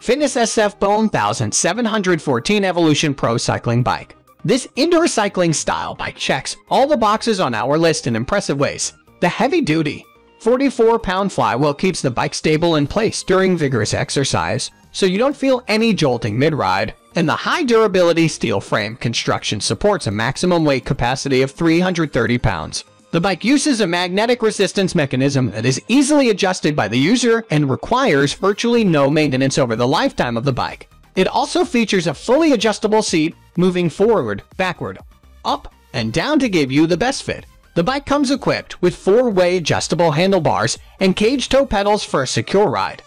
Fitness SF Bone 1714 Evolution Pro Cycling Bike. This indoor cycling style bike checks all the boxes on our list in impressive ways. The heavy-duty, 44-pound flywheel keeps the bike stable in place during vigorous exercise, so you don't feel any jolting mid-ride, and the high-durability steel frame construction supports a maximum weight capacity of 330 pounds. The bike uses a magnetic resistance mechanism that is easily adjusted by the user and requires virtually no maintenance over the lifetime of the bike. It also features a fully adjustable seat, moving forward, backward, up, and down to give you the best fit. The bike comes equipped with four-way adjustable handlebars and cage toe pedals for a secure ride.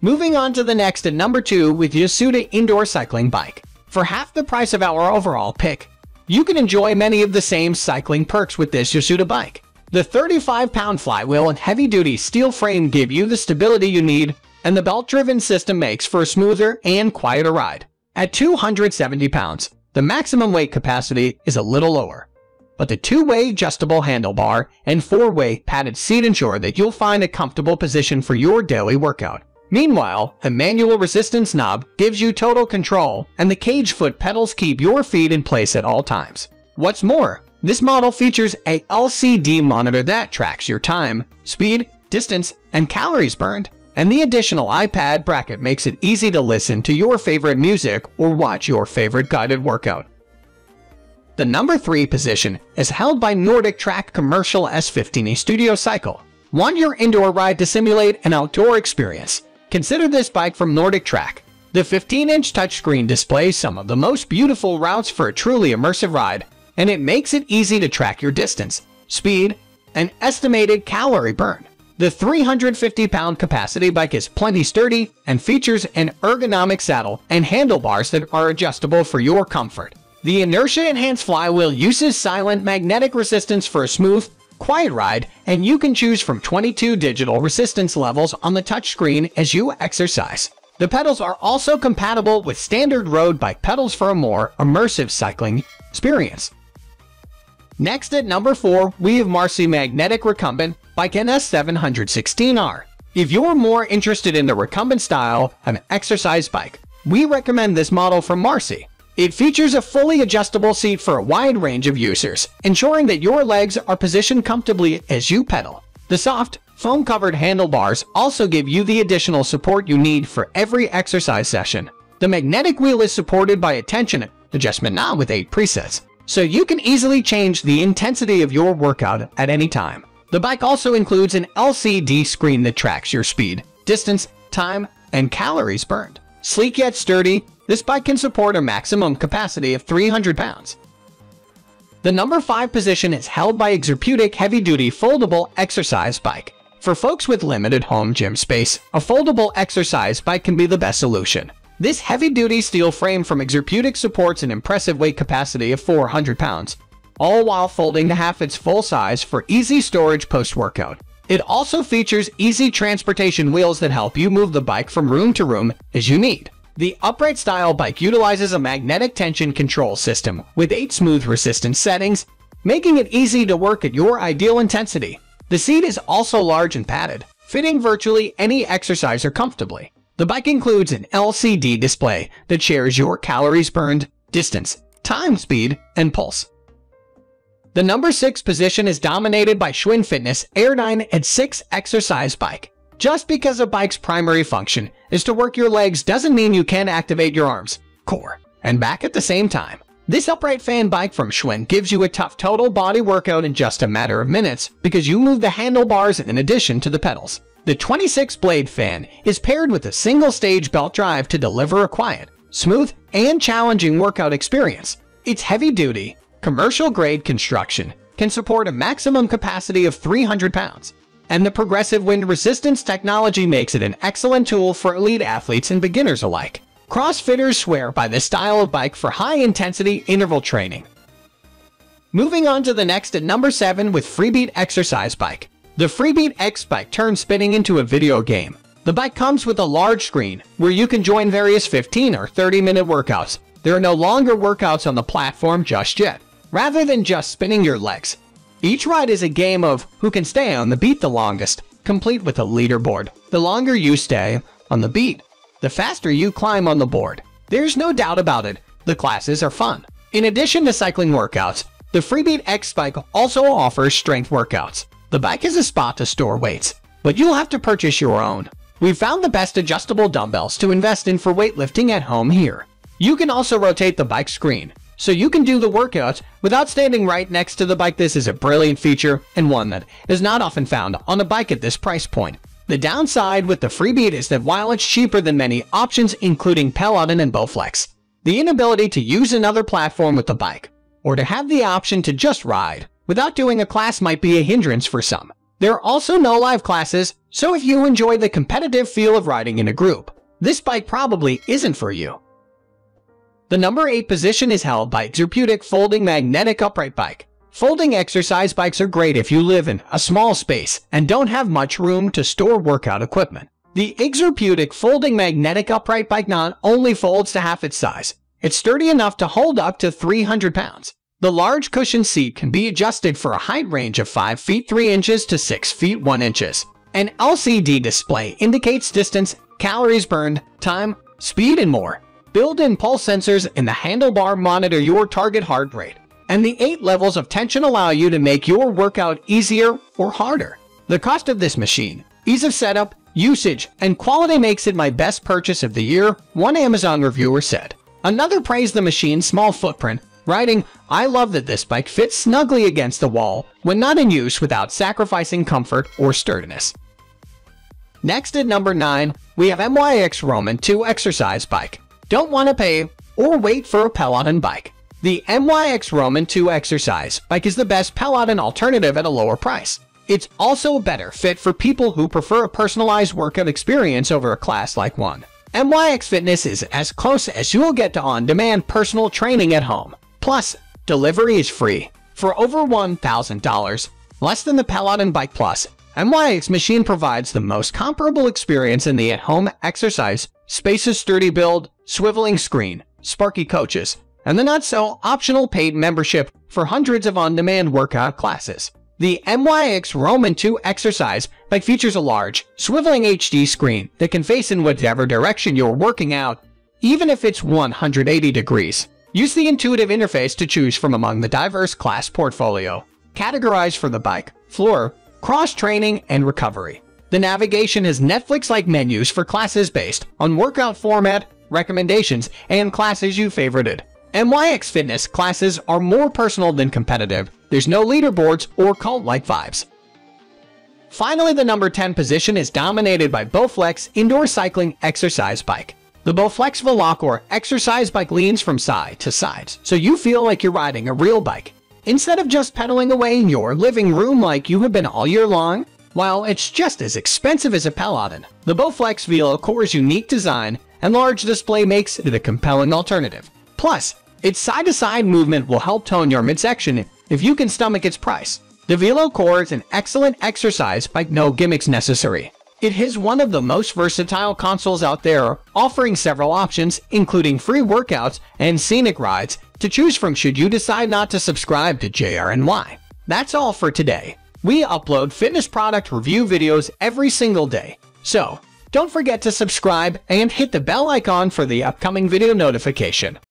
Moving on to the next at number 2 with Yosuda Indoor Cycling Bike. For half the price of our overall pick, you can enjoy many of the same cycling perks with this Yosuda bike. The 35-pound flywheel and heavy-duty steel frame give you the stability you need, and the belt-driven system makes for a smoother and quieter ride. At 270 pounds, the maximum weight capacity is a little lower, but the two-way adjustable handlebar and four-way padded seat ensure that you'll find a comfortable position for your daily workout. Meanwhile, the manual resistance knob gives you total control, and the cage foot pedals keep your feet in place at all times. What's more, this model features a LCD monitor that tracks your time, speed, distance, and calories burned, and the additional iPad bracket makes it easy to listen to your favorite music or watch your favorite guided workout. The number 3 position is held by NordicTrack Commercial S15i Studio Cycle. Want your indoor ride to simulate an outdoor experience? Consider this bike from NordicTrack. The 15-inch touchscreen displays some of the most beautiful routes for a truly immersive ride, and it makes it easy to track your distance, speed, and estimated calorie burn. The 350-pound capacity bike is plenty sturdy and features an ergonomic saddle and handlebars that are adjustable for your comfort. The inertia-enhanced flywheel uses silent magnetic resistance for a smooth, quiet ride, and you can choose from 22 digital resistance levels on the touchscreen as you exercise. The pedals are also compatible with standard road bike pedals for a more immersive cycling experience. Next at number 4, we have Marcy Magnetic Recumbent Bike NS716R. If you're more interested in the recumbent style of an exercise bike, we recommend this model from Marcy. It features a fully adjustable seat for a wide range of users, ensuring that your legs are positioned comfortably as you pedal. The soft, foam-covered handlebars also give you the additional support you need for every exercise session. The magnetic wheel is supported by a tension adjustment knob with 8 presets, so you can easily change the intensity of your workout at any time. The bike also includes an LCD screen that tracks your speed, distance, time, and calories burned. Sleek yet sturdy, this bike can support a maximum capacity of 300 pounds. The number 5 position is held by Exerpeutic Heavy-Duty Foldable Exercise Bike. For folks with limited home gym space, a foldable exercise bike can be the best solution. This heavy-duty steel frame from Exerpeutic supports an impressive weight capacity of 400 pounds, all while folding to half its full size for easy storage post-workout. It also features easy transportation wheels that help you move the bike from room to room as you need. The upright style bike utilizes a magnetic tension control system with 8 smooth resistance settings, making it easy to work at your ideal intensity. The seat is also large and padded, fitting virtually any exerciser comfortably. The bike includes an LCD display that shares your calories burned, distance, time speed, and pulse. The number 6 position is dominated by Schwinn Fitness Airdyne AD6 exercise bike. Just because a bike's primary function is to work your legs doesn't mean you can't activate your arms, core, and back at the same time. This upright fan bike from Schwinn gives you a tough total body workout in just a matter of minutes because you move the handlebars in addition to the pedals. The 26-blade fan is paired with a single-stage belt drive to deliver a quiet, smooth, and challenging workout experience. Its heavy-duty, commercial-grade construction can support a maximum capacity of 300 pounds, and the progressive wind resistance technology makes it an excellent tool for elite athletes and beginners alike. CrossFitters swear by this style of bike for high-intensity interval training. Moving on to the next at number 7 with Freebeat Exercise Bike. The Freebeat X Bike turns spinning into a video game. The bike comes with a large screen, where you can join various 15 or 30 minute workouts. There are no longer workouts on the platform just yet, rather than just spinning your legs. Each ride is a game of who can stay on the beat the longest, complete with a leaderboard. The longer you stay on the beat, the faster you climb on the board. There's no doubt about it, the classes are fun. In addition to cycling workouts, the Freebeat X bike also offers strength workouts. The bike is a spot to store weights, but you'll have to purchase your own. We found the best adjustable dumbbells to invest in for weightlifting at home here. You can also rotate the bike screen, so you can do the workouts without standing right next to the bike. This is a brilliant feature and one that is not often found on a bike at this price point. The downside with the Freebeat is that while it's cheaper than many options including Peloton and Bowflex, the inability to use another platform with the bike, or to have the option to just ride, without doing a class might be a hindrance for some. There are also no live classes, so if you enjoy the competitive feel of riding in a group, this bike probably isn't for you. The number 8 position is held by Exerpeutic Folding Magnetic Upright Bike. Folding exercise bikes are great if you live in a small space and don't have much room to store workout equipment. The Exerpeutic Folding Magnetic Upright Bike not only folds to half its size, it's sturdy enough to hold up to 300 pounds. The large cushion seat can be adjusted for a height range of 5 feet 3 inches to 6 feet 1 inches. An LCD display indicates distance, calories burned, time, speed, and more. Built-in pulse sensors in the handlebar monitor your target heart rate, and the 8 levels of tension allow you to make your workout easier or harder. The cost of this machine, ease of setup, usage, and quality makes it my best purchase of the year, one Amazon reviewer said. Another praised the machine's small footprint writing, I love that this bike fits snugly against the wall when not in use without sacrificing comfort or sturdiness. Next at number 9, we have MYX Roman 2 Exercise Bike. Don't want to pay or wait for a Peloton bike. The MYX Roman 2 Exercise bike is the best Peloton alternative at a lower price. It's also a better fit for people who prefer a personalized workout experience over a class like one. MYX Fitness is as close as you'll get to on-demand personal training at home. Plus, delivery is free for over $1,000, less than the Peloton Bike Plus. MYX machine provides the most comparable experience in the at-home exercise, spacious sturdy build, swiveling screen, sparky coaches, and the not-so-optional paid membership for hundreds of on-demand workout classes. The MYX Roman 2 exercise bike features a large, swiveling HD screen that can face in whatever direction you're working out, even if it's 180 degrees. Use the intuitive interface to choose from among the diverse class portfolio, categorized for the bike, floor, cross-training, and recovery. The navigation has Netflix-like menus for classes based on workout format, recommendations, and classes you favorited. MYX Fitness classes are more personal than competitive. There's no leaderboards or cult-like vibes. Finally, the number 10 position is dominated by Bowflex Indoor Cycling Exercise Bike. The Bowflex VeloCore exercise bike leans from side to side, so you feel like you're riding a real bike. Instead of just pedaling away in your living room like you have been all year long, while it's just as expensive as a Peloton, the Bowflex VeloCore's unique design and large display makes it a compelling alternative. Plus, its side-to-side -side movement will help tone your midsection if you can stomach its price. The Velo Core is an excellent exercise bike, no gimmicks necessary. It is one of the most versatile consoles out there, offering several options, including free workouts and scenic rides, to choose from should you decide not to subscribe to JRNY. That's all for today. We upload fitness product review videos every single day, so don't forget to subscribe and hit the bell icon for the upcoming video notification.